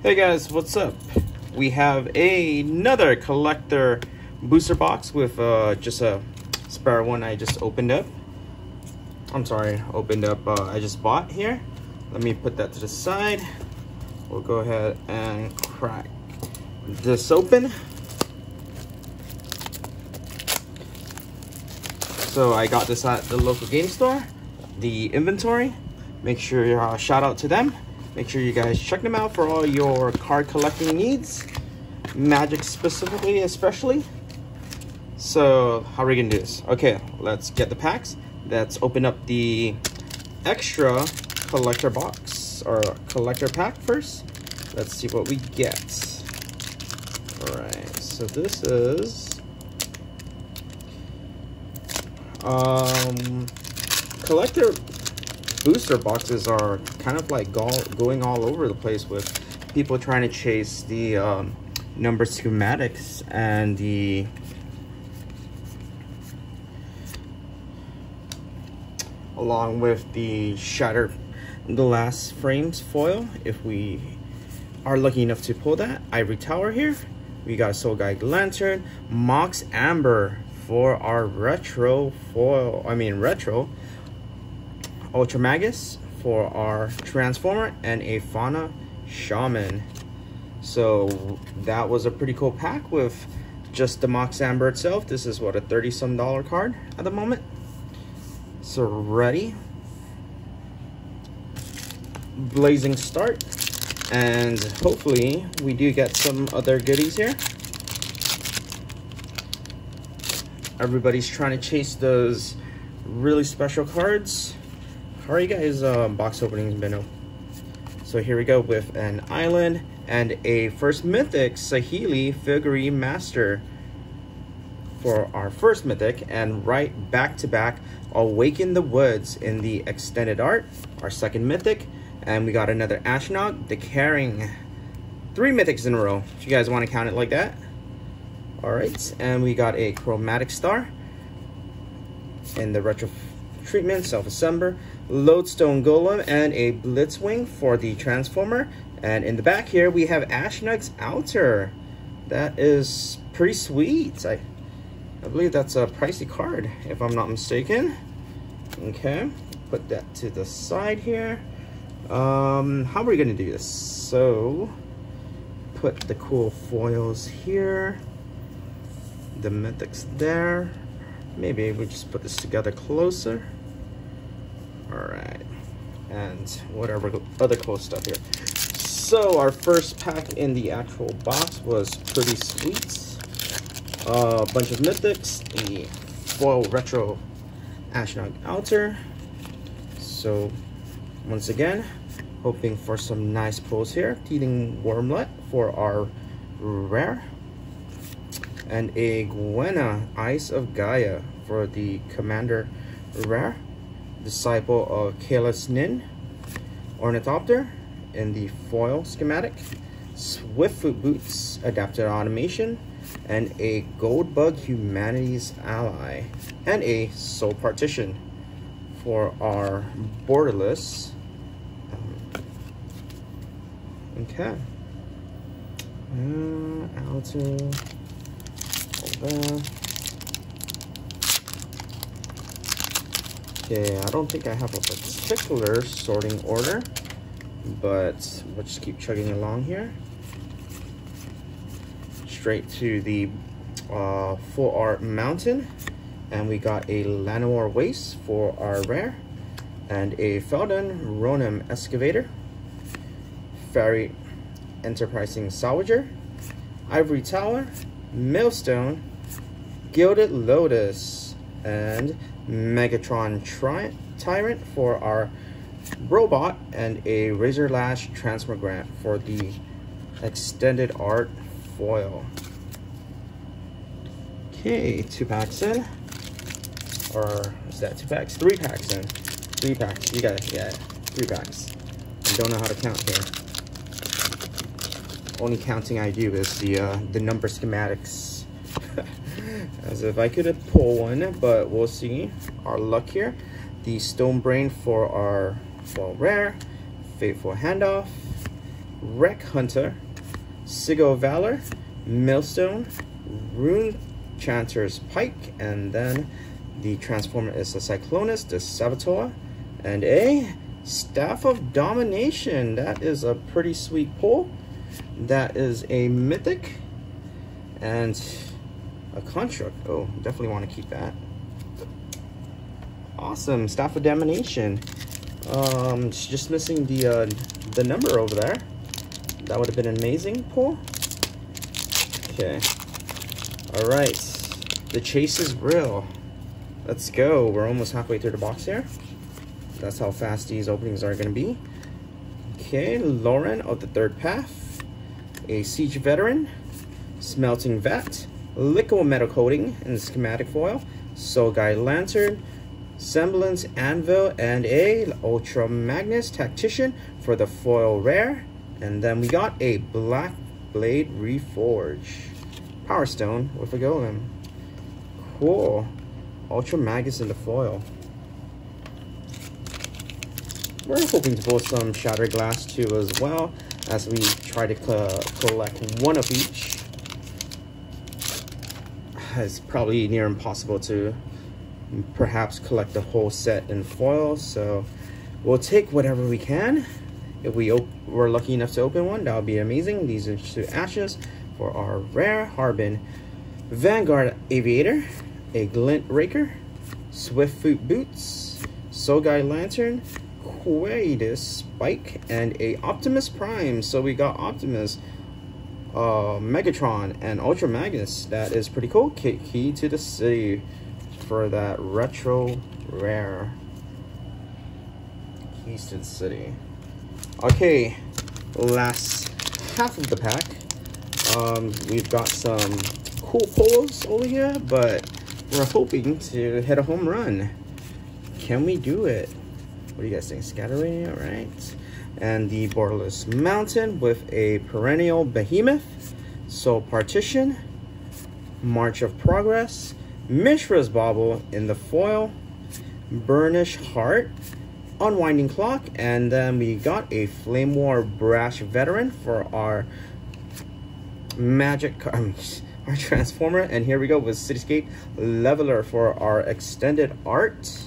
Hey guys, what's up? We have another collector booster box with uh, just a spare one I just opened up. I'm sorry, opened up, uh, I just bought here. Let me put that to the side. We'll go ahead and crack this open. So I got this at the local game store. The inventory, make sure uh, shout out to them. Make sure you guys check them out for all your card collecting needs. Magic specifically, especially. So how are we gonna do this? Okay, let's get the packs. Let's open up the extra collector box or collector pack first. Let's see what we get. All right, so this is um collector booster boxes are kind of like go going all over the place with people trying to chase the um, number schematics and the along with the shattered glass frames foil. If we are lucky enough to pull that ivory tower here we got soul guide lantern mox amber for our retro foil i mean retro Ultra Magnus for our transformer and a fauna shaman so that was a pretty cool pack with just the mox amber itself this is what a 30 some dollar card at the moment so ready. Blazing start. And hopefully we do get some other goodies here. Everybody's trying to chase those really special cards. How are you guys uh, box openings been? So here we go with an island and a first mythic Saheeli Filigree Master for our first mythic and right back to back Awaken the Woods in the extended art, our second mythic, and we got another Ashnod, the Caring. Three mythics in a row, if you guys want to count it like that. All right, and we got a Chromatic Star in the retro treatment, self-assembler, Lodestone Golem, and a Blitzwing for the Transformer. And in the back here, we have Ashnod's Altar. That is pretty sweet. I I believe that's a pricey card, if I'm not mistaken. Okay, put that to the side here. Um, how are we gonna do this? So, put the cool foils here. The mythics there. Maybe we just put this together closer. All right, and whatever other cool stuff here. So our first pack in the actual box was pretty sweet a bunch of mythics, a foil retro Ashnod Altar. So once again, hoping for some nice pulls here. Teething Wormlet for our rare. And a Gwenna Eyes of Gaia for the Commander rare. Disciple of Caelus Nin. Ornithopter in the foil schematic. Swiftfoot Boots adapted automation and a Goldbug Humanity's Ally, and a Soul Partition for our borderless. Um, okay. Uh, Alton. Okay, I don't think I have a particular sorting order, but we'll just keep chugging along here straight to the uh, Full Art Mountain. And we got a Llanowar Waste for our rare. And a Felden Ronom Excavator. Fairy Enterprising Salvager. Ivory Tower. Millstone. Gilded Lotus. And Megatron Tri Tyrant for our robot. And a Razorlash Transmogrant for the extended art foil. Okay, two packs in. Or is that two packs? Three packs in. Three packs. You got it. Yeah, three packs. I don't know how to count here. Only counting I do is the uh, the number schematics. As if I could pull one, but we'll see. Our luck here. The Stone Brain for our full rare. Fateful Handoff. Wreck Hunter, Sigil Valor, Millstone, Rune Chanter's Pike, and then the Transformer is the Cyclonus, the Saboteur, and a Staff of Domination. That is a pretty sweet pull. That is a Mythic and a Construct. Oh, definitely want to keep that. Awesome, Staff of Domination. Um, just missing the uh, the number over there. That would have been amazing pull. Okay. All right. The chase is real. Let's go. We're almost halfway through the box here. That's how fast these openings are going to be. Okay, Loran of the Third Path. A Siege Veteran. Smelting Vat. Liquimetal Coating in schematic foil. Soul Guide Lantern. Semblance Anvil and a Ultra Magnus Tactician for the foil rare. And then we got a Black Blade Reforge. Power Stone with a Golem. Cool. Ultra Magnus in the foil. We're hoping to pull some Shattered Glass too as well as we try to collect one of each. It's probably near impossible to perhaps collect the whole set in foil, so we'll take whatever we can. If we were lucky enough to open one, that would be amazing. These are two ashes for our rare Harbin Vanguard Aviator, a Glint Raker, Swiftfoot Boots, Guide Lantern, Quaidus Spike, and a Optimus Prime. So we got Optimus, uh, Megatron, and Ultra Magnus. That is pretty cool. Key, to the city for that retro rare. Keys to the city. Okay, last half of the pack. Um, we've got some cool pulls over here, but we're hoping to hit a home run. Can we do it? What do you guys think? Scattering, all right. And the Borderless Mountain with a perennial behemoth. Soul Partition. March of Progress. Mishra's Bauble in the foil. Burnish Heart. Unwinding Clock. And then we got a Flame War Brash Veteran for our magic our transformer and here we go with cityscape leveler for our extended art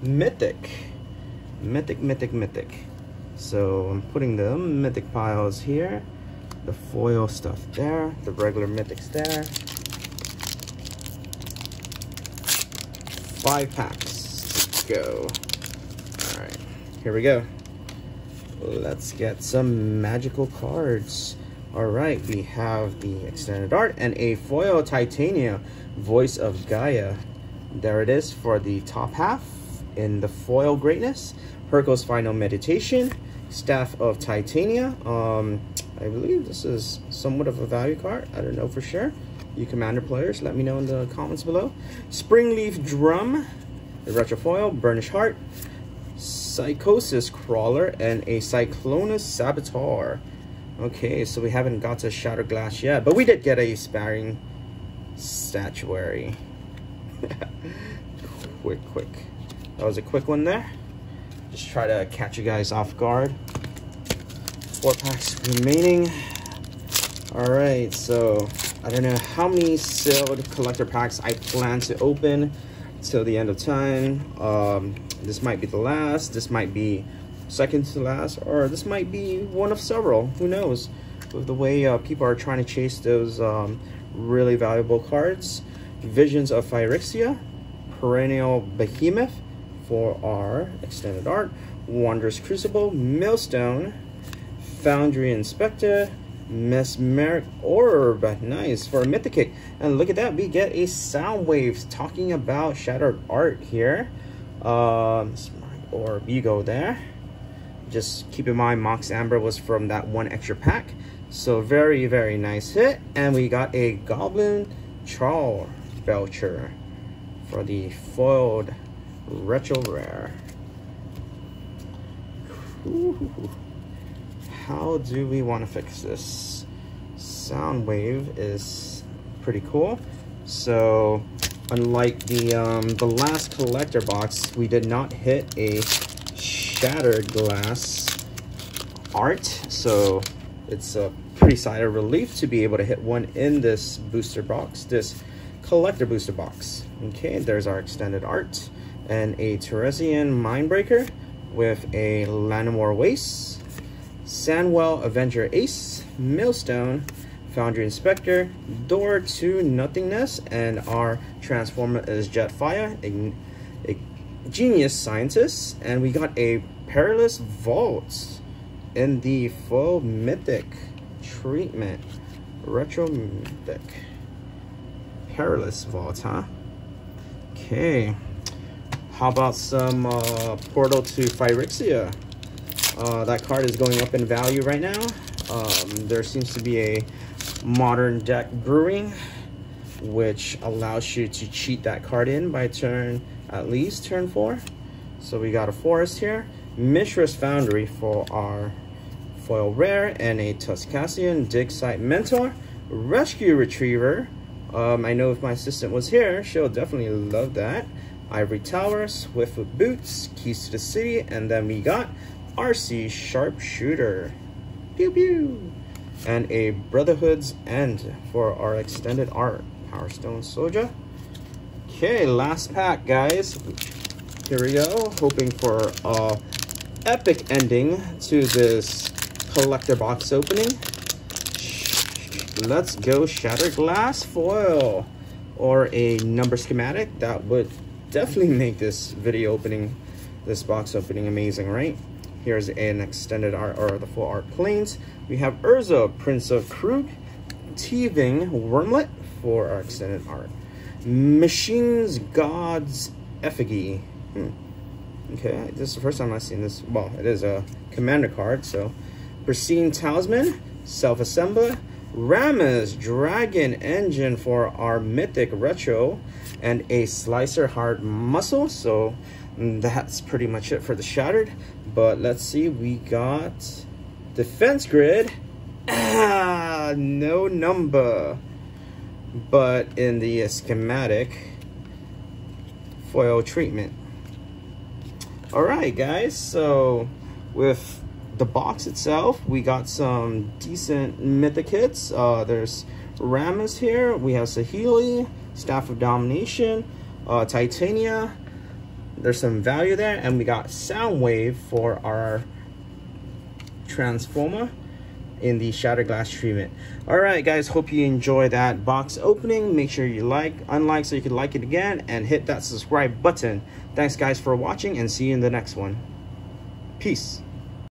mythic mythic mythic mythic. So i'm putting the mythic piles here. The foil stuff there. The regular mythics there. Five packs. Let's go. All right here we go. Let's get some magical cards. All right we have the extended art and a foil titania voice of gaia. There it is for the top half in the foil greatness. Hurkyl's Final Meditation, Staff of Titania. Um, I believe this is somewhat of a value card. I don't know for sure. You Commander players, let me know in the comments below. Springleaf Drum, the Retrofoil, Burnish Heart, Psychosis Crawler, and a Cyclonus Saboteur. Okay, so we haven't got to Shattered Glass yet, but we did get a Sparring Statuary. quick, quick. That was a quick one there. Just try to catch you guys off guard. Four packs remaining. All right, so I don't know how many sealed collector packs I plan to open till the end of time. Um, this might be the last. This might be second to last, or this might be one of several. Who knows? With the way uh, people are trying to chase those um, really valuable cards. Visions of Phyrexia, Perennial Behemoth, for our extended art. Wondrous Crucible, Millstone, Foundry Inspector, Mesmeric Orb, nice, for a Mythic. And look at that, we get a Sound Waves talking about Shattered Art here. Um, Orb, you go there. Just keep in mind, Mox Amber was from that one extra pack. So very, very nice hit. And we got a Goblin Charl Belcher for the foiled Retro Rare. Ooh. How do we want to fix this? Sound wave is pretty cool. So, unlike the um, the last collector box, we did not hit a shattered glass art. So it's a pretty sigh of relief to be able to hit one in this booster box, this collector booster box. Okay, there's our extended art and a Terisian Mindbreaker with a Llanowar Waste, Sandwell Avenger Ace, Millstone, Foundry Inspector, Door to Nothingness, and our Transformer is Jetfire, a, a Genius Scientist, and we got a Perilous Vault in the full Mythic treatment. Retro Mythic. Perilous Vault, huh? Okay. How about some uh, Portal to Phyrexia? Uh, that card is going up in value right now. Um, there seems to be a modern deck brewing, which allows you to cheat that card in by turn, at least turn four. So we got a Forest here, Mishra's Foundry for our foil rare, and a Tocasia's Dig Site Mentor, Rescue Retriever. Um, I know if my assistant was here, she'll definitely love that. Ivory Tower, Swiftfoot Boots, Keys to the City, and then we got Arcee Sharpshooter. Pew pew! And a Brotherhood's End for our extended art. Power Stone Soldier. Okay, last pack, guys. Here we go. Hoping for a epic ending to this collector box opening. Let's go Shattered Glass Foil or a number schematic. That would definitely make this video opening, this box opening amazing, right? Here's an extended art or the full art planes. We have Urza, Prince of Krug, Teething Wormlet for our extended art. Machine God's Effigy. Hmm. Okay, this is the first time I've seen this. Well, it is a commander card, so. Pristine Talisman, Self-Assembler, Ramos Dragon Engine for our Mythic Retro, and a Slicer Hired Muscle. So that's pretty much it for the Shattered. But let's see, we got Defense Grid. Ah, no number. But in the schematic, foil treatment. All right, guys, so with the box itself, we got some decent mythic hits. Uh, there's Ramos here. We have Saheeli, Staff of Domination, uh, Titania. There's some value there. And we got Soundwave for our Transformer in the Shattered Glass treatment. Alright guys, hope you enjoy that box opening. Make sure you like, unlike so you can like it again, and hit that subscribe button. Thanks guys for watching and see you in the next one. Peace.